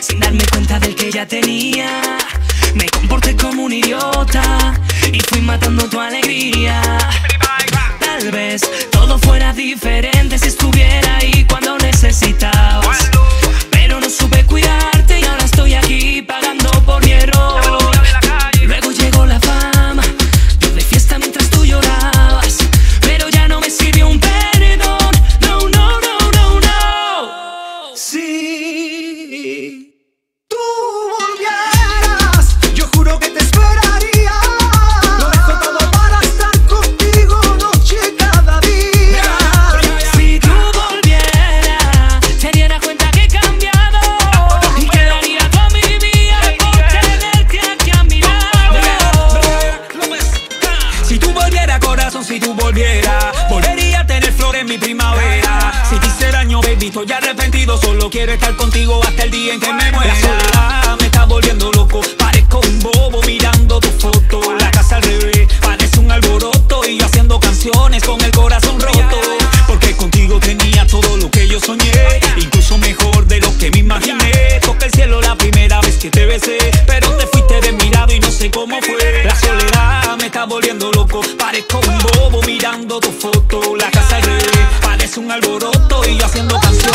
sin darme cuenta del que ya tenía. Me comporté como un idiota y fui matando tu alegría. Tal vez todo fuera diferente si tú volvieras, volvería a tener flores en mi primavera. Si estoy arrepentido. Solo quiero estar contigo hasta el día en que me muera. La soledad me está volviendo loco. Parezco un bobo mirando tu foto. La casa al revés, parece un alboroto. Y yo haciendo canciones con el corazón roto. Porque contigo tenía todo lo que yo soñé. Incluso mejor de lo que me imaginé. Toqué el cielo la primera vez que te besé. Pero te fuiste de mi lado y no sé cómo fue. La soledad me está volviendo parezco un bobo mirando tu foto. La casa al revés, parece un alboroto y yo haciendo canciones.